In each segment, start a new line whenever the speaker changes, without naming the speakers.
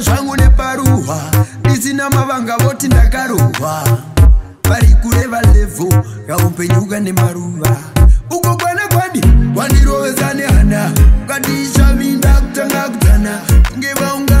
zvangu neparuhwa ndisina mavanga voti ndakarohwa pari kureva levho gaupenyuka nemaruva uko kwana kwadi kwandirovedza nehana ukatiishavinda kutanga kudzana kunge vaunga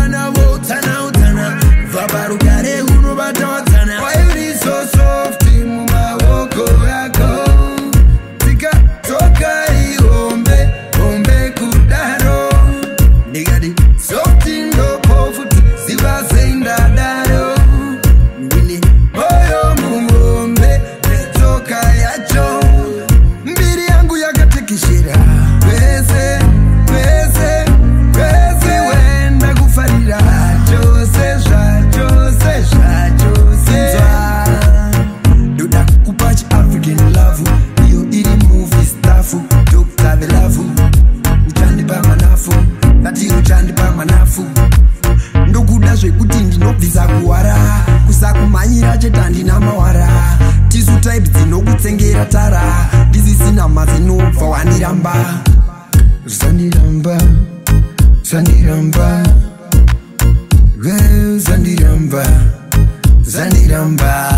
dzinobvisa kuwara kusakumhanyira chete handina mawara tisu type dzinokutsengera tara ndisisina mazinobva waniramba zandiramba zandiramba zandiramba zandiramba, zandiramba.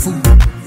food.